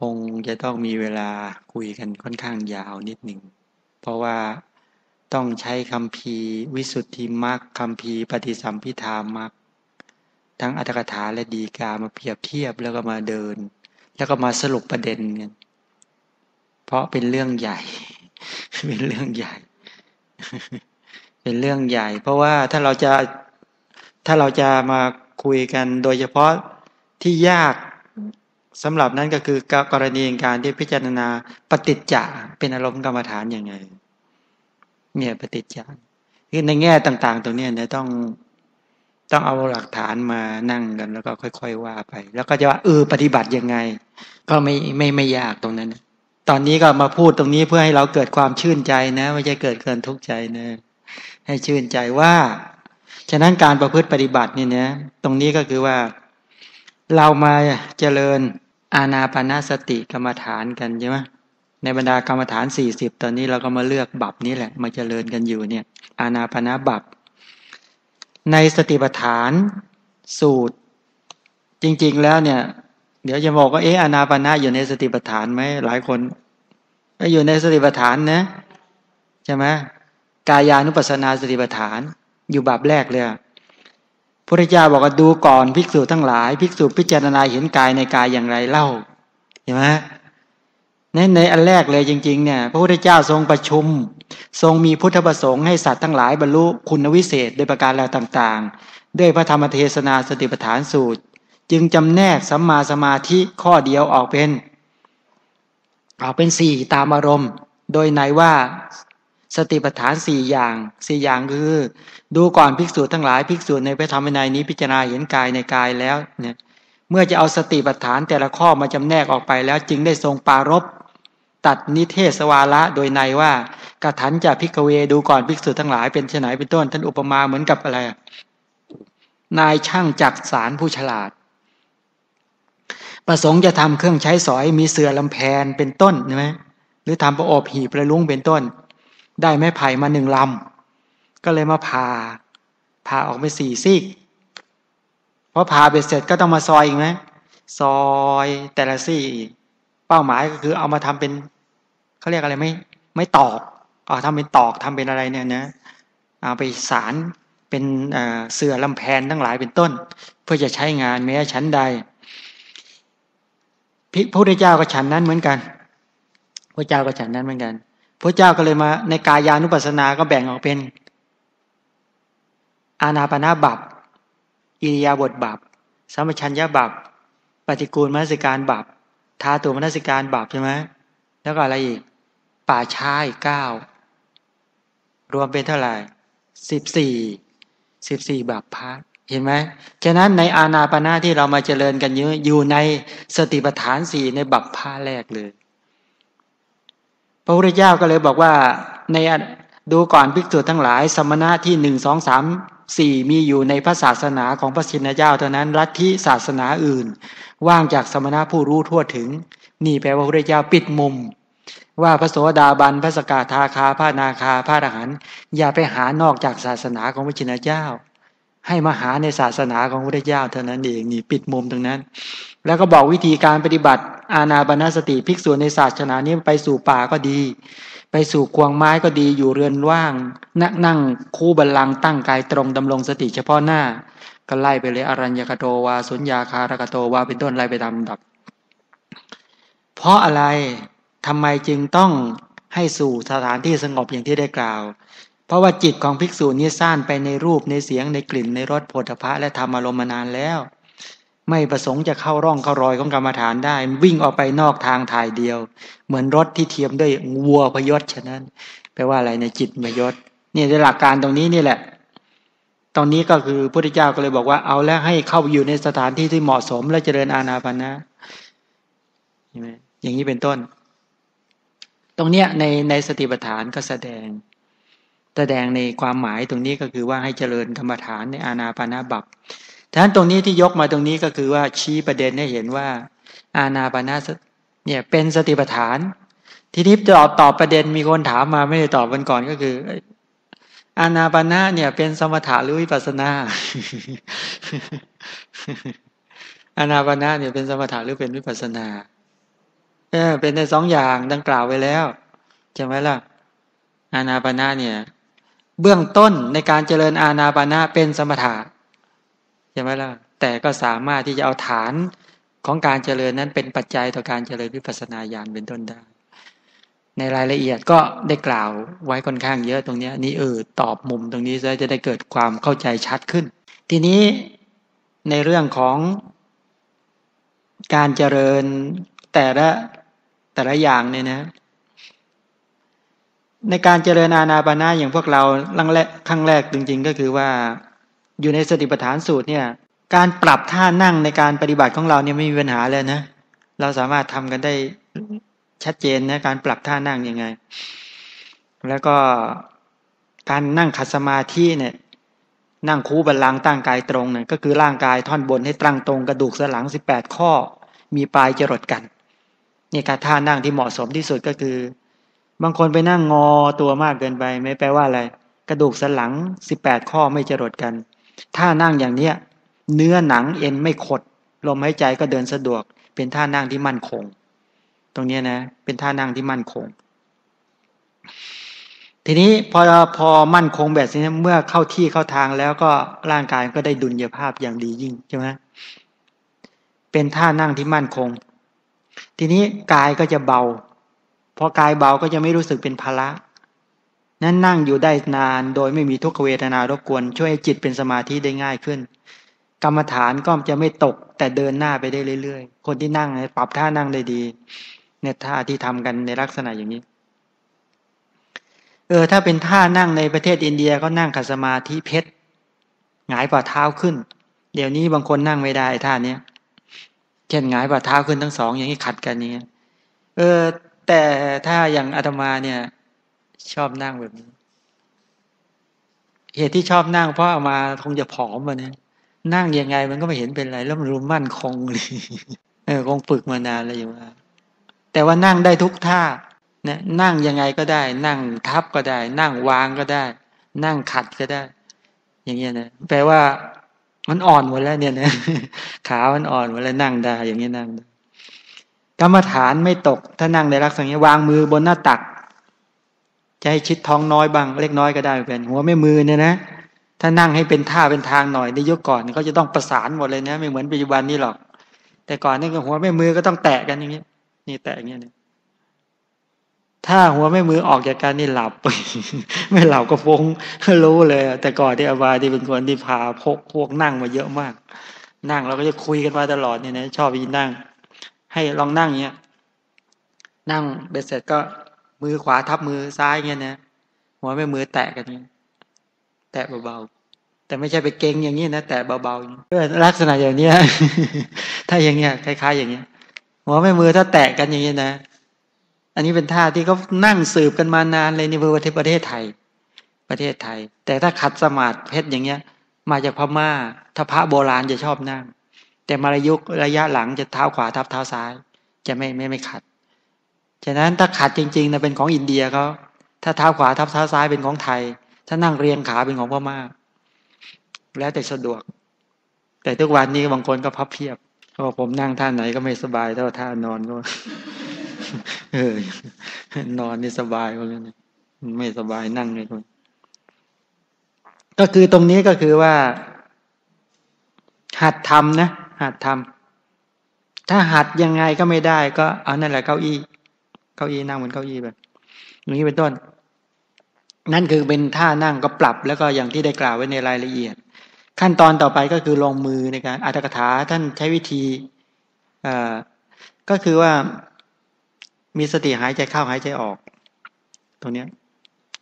คงจะต้องมีเวลาคุยกันค่อนข้างยาวนิดหนึ่ง เพราะว่าต้องใช้คำพีวิสุทธิมรรคคำพีปฏิสัมพิธามรรคทั้งอัตถกถาและดีกามาเปรียบเทียบแล้วก็มาเดิน แล้วก็มาสรุปประเด็นกันเพราะเป็นเรื่องใหญ่ เป็นเรื่องใหญ่ เป็นเรื่องใหญ่ เพราะว่าถ้าเราจะถ้าเราจะมาคุยกันโดยเฉพาะที่ยาก สำหรับนั้นก็คือกรณีการที่พิจารณาปฏิจจะเป็นอารมณ์กรรมฐานยังไง เนี่ยปฏิจจะคือในแง่ต่าง ๆ ตรงนี้เนี่ยต้องต้องเอาหลักฐานมานั่งกัน แล้วก็ค่อย ๆ ว่าไป แล้วก็จะว่าเออปฏิบัติยังไง ก็ไม่ไม่ไม่ยากตรงนั้น ตอนนี้ก็มาพูดตรงนี้เพื่อให้เราเกิดความชื่นใจนะไม่ใช่เกิดเกินทุกข์ใจนะให้ชื่นใจว่า ฉะนั้นการประพฤติปฏิบัตินี่นะตรงนี้ก็คือว่าเรามาเจริญ อาณาปณสติกรรมฐานกันใช่ไหมในบรรดากรรมฐานสี่สิบตอนนี้เราก็มาเลือกบับนี้แหละ มาเจริญกันอยู่เนี่ย อาณาปณะบับ ในสติปัฏฐานสูตร จริง ๆ แล้วเนี่ย เดี๋ยวจะบอกว่าเอออานาปณะอยู่ในสติปัฏฐานไหมหลายคนก็อยู่ในสติปัฏฐานนะใช่ไหมกายานุปัสนาสติปัฏฐาน อยู่แบบแรกเลย พระเจ้าบอกว่าดูก่อนภิกษุทั้งหลาย ภิกษุพิจารณาเห็นกายในกายอย่างไรเล่าเห็นไหมในในอันแรกเลยจริง ๆ เนี่ย พระพุทธเจ้าทรงประชุม ทรงมีพุทธประสงค์ให้สัตว์ทั้งหลายบรรลุคุณวิเศษโดยประการแล้วต่างๆ ด้วยพระธรรมเทศนาสติปัฏฐานสูตร จึงจำแนกสัมมาสมาธิข้อเดียวออกเป็นออกเป็นสี่ตามอารมณ์ โดยในว่า สติปัฏฐานสี่อย่างสี่อย่างคือ ดูก่อนภิกษุทั้งหลายภิกษุในพระธรรมวินัยนี้พิจารณาเห็นกายในกายแล้วเนี่ยเมื่อจะเอาสติปัฏฐานแต่ละข้อมาจำแนกออกไปแล้วจึงได้ทรงปารบตัดนิเทศวาระโดยในว่ากระถันจะพิกเวดูก่อนภิกษุทั้งหลายเป็นไฉนเป็นต้นท่านอุปมาเหมือนกับอะไรนายช่างจักสารผู้ฉลาด ประสงค์จะทำเครื่องใช้สอยมีเสือลำแพนเป็นต้นใช่ไหมหรือทำประอบหีประลุงเป็นต้น ได้ไม้ไผ่มาหนึ่งลำก็เลยมาผ่าผ่าออกไปสี่ซีกพอผ่าเบ็ดเสร็จก็ต้องมาซอยอีกไหมซอยแต่ละซี่อีกเป้าหมายก็คือเอามาทำเป็นเขาเรียกอะไรไม่ไม่ตอกเอาทำเป็นตอกทำเป็นอะไรเนี่ยนะเอาไปสารเป็นเสื่อลำแพนทั้งหลายเป็นต้น เพื่อจะใช้งานแม้ชั้นใดพิพระพุทธเจ้าก็ฉันนั้นเหมือนกันพระเจ้าก็ฉันนั้นเหมือนกัน พระเจ้าก็เลยมาในกายานุปัสสนาก็แบ่งออกเป็น อาณาปณะบับอิริยาบถบับสัมชัญญะบับปฏิกูลมนสิการบับทาตัวมนสิการบาปใช่ไหมแล้วก็อะไรอีก ป่าช้าอีกเก้ารวมเป็นเท่าไหร่สิบสี่สิบสี่บาปพระเห็นไหม ฉะนั้นในอาณาปณะที่เรามาเจริญกันเยอะอยู่ในสติปัฏฐานสี่ในบัพพาแรกเลย ระพุทธเจ้าก็เลยบอกว่าในดูก่อนภิกษุทั้งหลาย สมณะที่หนึ่งสองสามสี่มีอยู่ในพระศาสนาของพระชินเจ้าเท่านั้นรัฐิศาสนาอื่น ว่างจากสมณะผู้รู้ทั่วถึง นี่แปลว่าพระพุทธเจ้าปิดมุม ว่าพระโสดาบันพระสกทาคาพระนาคาพระอรหันต์อย่าไปหานอกจากศาสนาของพระชินเจ้า ให้มาหาในศาสนาของพระเจ้าเท่านั้นเองนี่ปิดมุมตรงนั้น แล้วก็บอกวิธีการปฏิบัติ อาณาบรรณสติภิกษุในศาสนานี้ไปสู่ป่าก็ดี ไปสู่ควงไม้ก็ดีอยู่เรือนว่างนั่งนั่งคู่บัลลังตั้งกายตรงดำรงสติเฉพาะหน้า ก็ไล่ไปเลยอรัญญกโตวาสุญญาคารกโตวาเป็นต้นไล่ไปตามดับ เพราะอะไรทำไมจึงต้องให้สู่สถานที่สงบอย่างที่ได้กล่าว เพราะว่าจิตของภิกษุนี้ซ่านไปในรูปในเสียงในกลิ่นในรสผลพระและธรรมอารมณ์มานานแล้ว ไม่ประสงค์จะเข้าร่องเข้ารอยของกรรมฐานได้ วิ่งออกไปนอกทางถ่ายเดียว เหมือนรถที่เทียมด้วยวัวพยศฉะนั้นแปลว่าอะไรในจิตพยศนี่ในหลักการตรงนี้นี่แหละ ตรงนี้ก็คือพระพุทธเจ้าก็เลยบอกว่าเอาแล้วให้เข้าอยู่ในสถานที่ที่เหมาะสมและเจริญอาณาปณะอย่างนี้เป็นต้น ตรงเนี้ยในในสติปัฏฐานก็แสดง แสดงในความหมายตรงนี้ก็คือว่าให้เจริญกรรมฐานในอาณาปณะบับฉะนั้นตรงนี้ที่ยกมาตรงนี้ก็คือว่าชี้ประเด็นให้เห็นว่า อาณาปณะเนี่ยเป็นสติปัฏฐาน ทีนี้ตอบตอบประเด็นมีคนถามมาไม่ได้ตอบวันก่อนก็คือ อาณาปณะเนี่ยเป็นสมถะหรือวิปัสนา อาณาปณะเนี่ยเป็นสมถะหรือเป็นวิปัสนาเออเป็นในสองอย่างดังกล่าวไว้แล้วใช่ไหมล่ะอานาปนาเนี่ย เบื้องต้นในการเจริญอาณาปณะเป็นสมถะใช่ไหมล่ะแต่ก็สามารถที่จะเอาฐานของการเจริญนั้นเป็นปัจจัยต่อการเจริญวิปัสสนาญาณเป็นต้นได้ ในรายละเอียดก็ได้กล่าวไว้ค่อนข้างเยอะตรงนี้นี่เออตอบมุมตรงนี้จะได้เกิดความเข้าใจชัดขึ้น ทีนี้ในเรื่องของการเจริญแต่ละแต่ละอย่างเนี่ยนะ ในการเจริญอาณาปานาอย่างพวกเราลังแรกครั้งแรกจริง ๆ ก็คือว่า อยู่ในสติปัฏฐานสูตรเนี่ย การปรับท่านั่งในการปฏิบัติของเราเนี่ยไม่มีปัญหาเลยนะ เราสามารถทำกันได้ชัดเจนนะการปรับท่านั่งยังไง แล้วก็การนั่งขัดสมาธิเนี่ย นั่งคูบัลลังตั้งกายตรงเนี่ยก็คือร่างกายท่อนบนให้ตั้งตรงกระดูกสันหลังสิบแปดข้อ มีปลายจรดกันนี่การท่านั่งที่เหมาะสมที่สุดก็คือ บางคนไปนั่งงอตัวมากเกินไป ไม่แปลว่าอะไร กระดูกสันหลังสิบแปดข้อไม่จรดกันท่านั่งอย่างเนี้ย เนื้อหนังเอ็นไม่ขด ลมหายใจก็เดินสะดวก เป็นท่านั่งที่มั่นคง ตรงนี้นะ เป็นท่านั่งที่มั่นคง ทีนี้พอพอมั่นคงแบบนี้เมื่อเข้าที่เข้าทางแล้วก็ร่างกายก็ได้ดุลยภาพอย่างดียิ่งใช่ไหมเป็นท่านั่งที่มั่นคง ทีนี้กายก็จะเบา พอกายเบาก็จะไม่รู้สึกเป็นภาระนั้นนั่งอยู่ได้นานโดยไม่มีทุกขเวทนารบกวน ช่วยจิตเป็นสมาธิได้ง่ายขึ้น กรรมฐานก็จะไม่ตกแต่เดินหน้าไปได้เรื่อยๆ คนที่นั่งปรับท่านั่งได้ดีเนี่ยท่าที่ทำกันในลักษณะอย่างนี้ เออถ้าเป็นท่านั่งในประเทศอินเดียก็นั่งขัดสมาธิเพชรหงายฝ่าเท้าขึ้น เดี๋ยวนี้บางคนนั่งไม่ได้ท่าเนี้ยเช่นหงายฝ่าเท้าขึ้นทั้งสองอย่างนี้ขัดกันอย่างเงี้ยเออ แต่ถ้าอย่างอาตมาเนี่ย ชอบนั่งแบบนี้ เหตุที่ชอบนั่งเพราะอามาคงจะผอมมาเนี่ยนั่งยังไงมันก็ไม่เห็นเป็นไร แล้วมันรู้มั่นคงเลยเออคงฝึกมานานแล้วอยู่ว่า แต่ว่านั่งได้ทุกท่าเนี่ยนั่งยังไงก็ได้ นั่งทับก็ได้ นั่งวางก็ได้ นั่งขัดก็ได้ อย่างเงี้ยนะแปลว่ามันอ่อนหมดแล้วเนี่ยนะขามันอ่อนหมดแล้วนั่งได้ อย่างเงี้ยนั่ง กรรมฐานไม่ตก ถ้านั่งในลักษณะนี้วางมือบนหน้าตัก จะให้ชิดท้องน้อยบางเล็กน้อยก็ได้เป็นหัวไม่มือเนี่ยนะ ถ้านั่งให้เป็นท่าเป็นทางหน่อยในยุคก่อนเขาจะต้องประสานหมดเลยนะ ไม่เหมือนปัจจุบันนี้หรอก แต่ก่อนนี่ก็หัวไม่มือก็ต้องแตะกันอย่างนี้นี่แตะอย่างนี้เนี่ยถ้าหัวไม่มือออกจากการนี่หลับ ไม่หลับก็ฟงรู้เลย แต่ก่อนที่อบายที่เป็นคนที่พาพกพวกนั่งมาเยอะมาก นั่งเราก็จะคุยกันมาตลอดเนี่ยนะชอบยินนั่ง ให้ลองนั่งเนี้ย นั่งเบ็ดเสร็จก็มือขวาทับมือซ้ายเงี้ยนะหัวไม่มือแตะกันเงี้ยแตะเบาๆแต่ไม่ใช่ไปเก่งอย่างนี้นะแตะเบาๆเออลักษณะอย่างเนี้ย ถ้าอย่างเงี้ยคล้าย ๆ อย่างเงี้ย หัวไม่มือถ้าแตะกันอย่างเงี้ยนะ อันนี้เป็นท่าที่เขานั่งสืบกันมานานเลยในประเทศประเทศไทย ประเทศไทย แต่ถ้าขัดสมาธิเพชรอย่างเงี้ย มาจากพม่าถ้าพระโบราณจะชอบนั่ง แต่มาระยุกระยะหลังจะเท้าขวาทับเท้าซ้าย จะไม่ไม่ไม่ขัด ฉะนั้นถ้าขัดจริงๆนะเป็นของอินเดียเขาถ้าเท้าขวาทับเท้าซ้ายเป็นของไทย ถ้านั่งเรียงขาเป็นของพม่าแล้วแต่สะดวก แต่ทุกวันนี้บางคนก็พับเพียบก็ผมนั่งท่าไหนก็ไม่สบายเท่าท่านอนก็เออนอนนี่สบายกว่าเลยไม่สบายนั่งเลยคนก็คือตรงนี้ก็คือว่า หัดทำนะ หัดทำถ้าหัดยังไงก็ไม่ได้ก็เอานั่นแหละเก้าอี้ เก้าอี้นั่งบนเก้าอี้แบบอย่างนี้เป็นต้น นั่นคือเป็นท่านั่งก็ปรับแล้วก็อย่างที่ได้กล่าวไว้ในรายละเอียด ขั้นตอนต่อไปก็คือลงมือในการอัตถกถาท่านใช้วิธีอ่าก็คือว่ามีสติหายใจเข้าหายใจออก ตรงนี้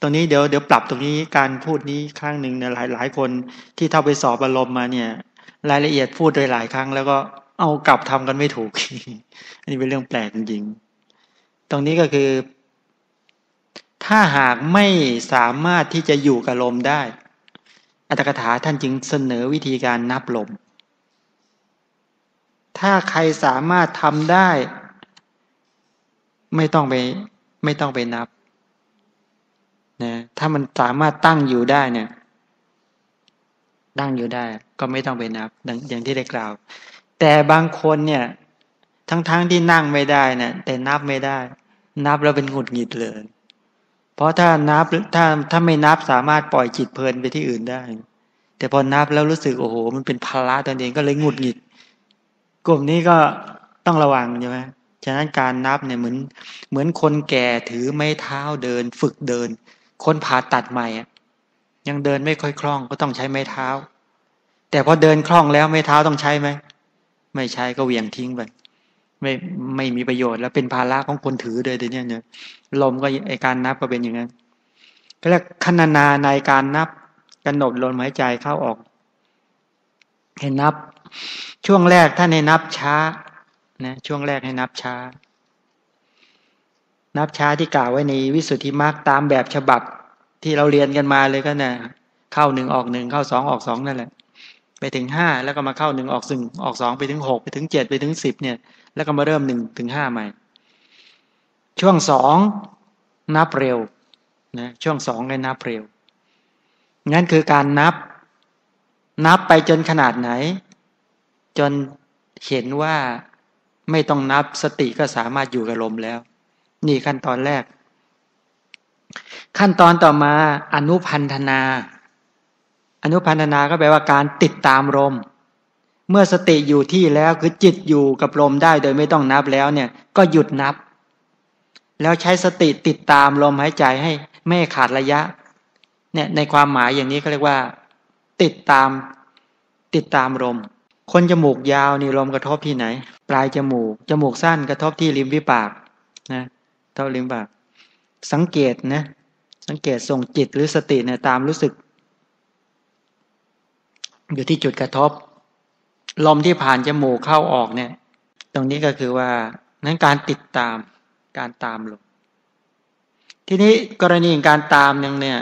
ตรงนี้เดี๋ยวเดี๋ยวปรับตรงนี้การพูดนี้ครั้งหนึ่งเนี่ยหลายหลายคนที่เท่าไปสอบอารมณ์มาเนี่ย รายละเอียดพูดโดยหลายครั้ง แล้วก็เอากลับทำกันไม่ถูก อันนี้เป็นเรื่องแปลกจริงตรงนี้ก็คือ ถ้าหากไม่สามารถที่จะอยู่กับลมได้ อัตถกถาท่านจึงเสนอวิธีการนับลม ถ้าใครสามารถทำได้ ไม่ต้องไปไม่ต้องไปนับนะถ้ามันสามารถตั้งอยู่ได้เนี่ย ตั้งอยู่ได้ ก็ไม่ต้องไปนับอย่างที่ได้กล่าว แต่บางคนเนี่ย ทั้งๆทที่นั่งไม่ได้นะแต่นับไม่ได้ นับแล้วเป็นหงุดหงิดเลย เพราะถ้านับถ้าถ้าไม่นับสามารถปล่อยจิตเพลินไปที่อื่นได้ แต่พอนับแล้วรู้สึกโอ้โห มันเป็นภาระตนเองก็เลยหงุดหงิด กลุ่มนี้ก็ต้องระวังใช่ไหมฉะนั้นการนับเนี่ยเหมือนเหมือนคนแก่ถือไม้เท้าเดิน ฝึกเดิน คนผ่าตัดใหม่ ยังเดินไม่ค่อยคล่องก็ต้องใช้ไม้เท้า แต่พอเดินคล่องแล้วไม้เท้าต้องใช้ไหมไม่ใช้ก็เหวี่ยงทิ้งไปไม่ไม่มีประโยชน์แล้วเป็นภาระของคนถือเลยเดี๋ยวนี้เนี่ยลมก็ไอการนับก็เป็นอย่างนั้นก็เรียกขนานาในการนับกำหนดลมหายใจเข้าออกเห็นนับ ช่วงแรกถ้าในนับช้านะช่วงแรกให้นับช้า นับช้าที่กล่าวไว้ในวิสุทธิมรรคตามแบบฉบับ ที่เราเรียนกันมาเลยก็นะเข้าหนึ่งออกหนึ่งเข้าสองออกสองนั่นแหละ ไปถึงห้าแล้วก็มาเข้าหนึ่งออกซึ่งออกสองไปถึงหกไปถึงเจ็ดไปถึงสิบเนี่ย แล้วก็มาเริ่มหนึ่งถึงห้าใหม่ ช่วงสองนับเร็วนะช่วงสองให้นับเร็วงั้นคือการนับ นับไปจนขนาดไหน จนเห็นว่าไม่ต้องนับสติก็สามารถอยู่กับลมแล้ว นี่ขั้นตอนแรก ขั้นตอนต่อมา อนุพันธนา อนุพันธนาก็แปลว่าการติดตามลมเมื่อสติอยู่ที่แล้วคือจิตอยู่กับลมได้โดยไม่ต้องนับแล้วเนี่ย ก็หยุดนับ แล้วใช้สติติดตามลมหายใจให้ไม่ขาดระยะ เนี่ยในความหมายอย่างนี้เขาเรียกว่า ติดตามติดตามลมคนจมูกยาวนี่ลมกระทบที่ไหน ปลายจมูก จมูกสั้นกระทบที่ริมฝีปากนะเท่าริมปาก สังเกตนะ สังเกตส่งจิตหรือสติเนี่ยตามรู้สึก อยู่ที่จุดกระทบ ลมที่ผ่านจมูกเข้าออกเนี่ย ตรงนี้ก็คือว่านั้นการติดตามการตามลมทีนี้กรณีการตามยังเนี่ย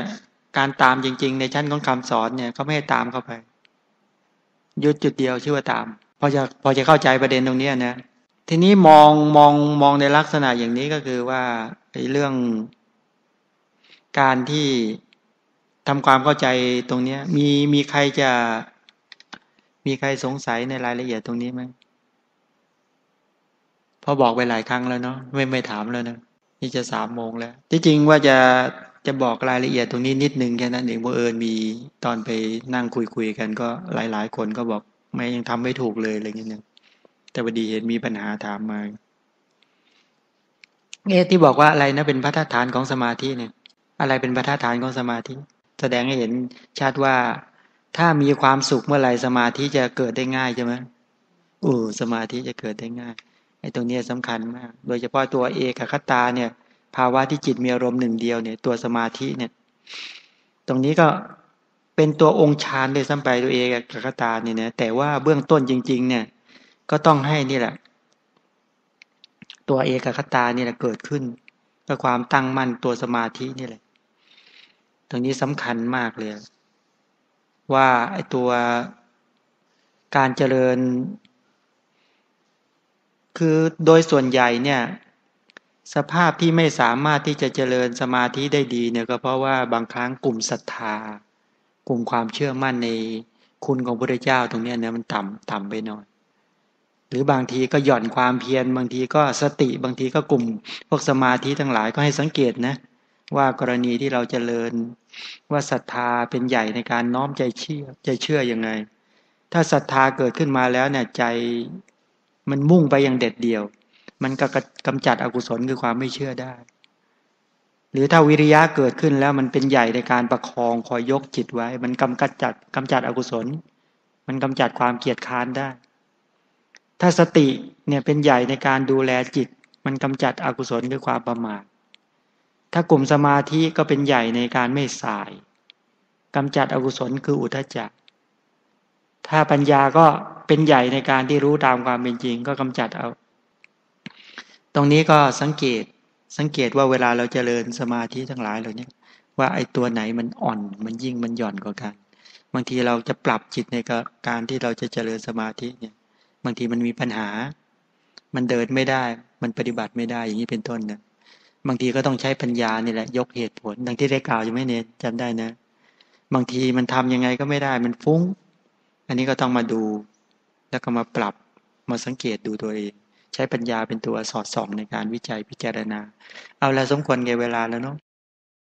การตามจริง ๆ ในชั้นของคำสอนเนี่ยเขาไม่ให้ตามเข้าไปยุดจุดเดียวชื่อว่าตามพอจะพอจะเข้าใจประเด็นตรงนี้นะทีนี้มองมองมองในลักษณะอย่างนี้ก็คือว่าไอ้เรื่อง การที่ทำความเข้าใจตรงนี้มีมีใครจะ มีใครสงสัยในรายละเอียดตรงนี้ไหมพอบอกไปหลายครั้งแล้วเนาะไม่ไม่ถามแล้วนะนี่จะสามโมงแล้วที่จริงว่าจะจะบอกรายละเอียดตรงนี้นิดนึงแค่นั้นเองว่าเอิญมีตอนไปนั่งคุยคุยกันก็หลาย ๆ คนก็บอกไม่ยังทำไม่ถูกเลยอะไรเงี้ยแต่พอดีเห็นมีปัญหาถามมาเอ๊ที่บอกว่าอะไรนะเป็นพระธาฐานของสมาธิเนี่ย อะไรเป็นพระธาฐานของสมาธิ แสดงให้เห็นชัดว่า ถ้ามีความสุขเมื่อไหร่สมาธิจะเกิดได้ง่ายใช่ไหมอู้สมาธิจะเกิดได้ง่ายไอ้ตรงนี้สำคัญมาก โดยเฉพาะตัวเอกคตาเนี่ย ภาวะที่จิตมีอารมณ์หนึ่งเดียวเนี่ย ตัวสมาธิเนี่ย ตรงนี้ก็เป็นตัวองค์ฌานเลยซ้ำไปตัวเอกับกตาเนี่ยนะแต่ว่าเบื้องต้นจริง ๆ เนี่ย ก็ต้องให้นี่แหละ ตัวเอกคตานี่แหละเกิดขึ้นก็ความตั้งมั่นตัวสมาธินี่แหละ ตรงนี้สำคัญมากเลย ว่าไอ้ตัวการเจริญ คือโดยส่วนใหญ่เนี่ย สภาพที่ไม่สามารถที่จะเจริญสมาธิได้ดีเนี่ยก็เพราะว่าบางครั้งกลุ่มศรัทธา กลุ่มความเชื่อมั่นในคุณของพระเจ้าตรงนี้เนี่ยมันต่ำต่ำไปหน่อยหรือบางทีก็หย่อนความเพียรบางทีก็สติบางทีก็กลุ่มพวกสมาธิทั้งหลายก็ให้สังเกตนะ ว่ากรณีที่เราจเจริญว่าศรัทธาเป็นใหญ่ในการน้อมใจเชื่อใจเชื่ออยังไง ถ้าศรัทธาเกิดขึ้นมาแล้วเนี่ยใจมันมุ่งไปอย่างเด็ดเดี่ยว มันก็กำจัดอกุศลคือความไม่เชื่อได้ หรือถ้าวิริยะเกิดขึ้นแล้วมันเป็นใหญ่ในการประคองคอยยกจิตไว้ มันกำจัดกำจัดอกุศล มันกำจัดความเกียดค้านได้ ถ้าสติเนี่ยเป็นใหญ่ในการดูแลจิต มันกำจัดอกุศลคือความประมาท ถ้ากลุ่มสมาธิก็เป็นใหญ่ในการไม่สายกำจัดอกุศลคืออุทจจะถ้าปัญญาก็เป็นใหญ่ในการที่รู้ตามความเป็นจริง ก็กำจัดเอา ตรงนี้ก็สังเกตสังเกตว่าเวลาเราจเจริญสมาธิทั้งหลายเหล่านี้ว่าไอ้ตัวไหนมันอ่อน มันยิ่งมันหย่อนกว่ากัน บางทีเราจะปรับจิตในการที่เราจะเจริญสมาธิเนี่ย บางทีมันมีปัญหา มันเดินไม่ได้ มันปฏิบัติไม่ได้อย่างนี้เป็นต้นเนะ บางทีก็ต้องใช้ปัญญานี่แหละ ยกเหตุผล ดังที่ได้กล่าวอยู่ไม่เน้นจำได้นะ บางทีมันทำยังไงก็ไม่ได้ มันฟุ้ง อันนี้ก็ต้องมาดู แล้วก็มาปรับมาสังเกตดูตัวเอง ใช้ปัญญาเป็นตัวสอดส่องในการวิจัยพิจารณา เอาละสมควรแก่เวลาแล้วเนาะ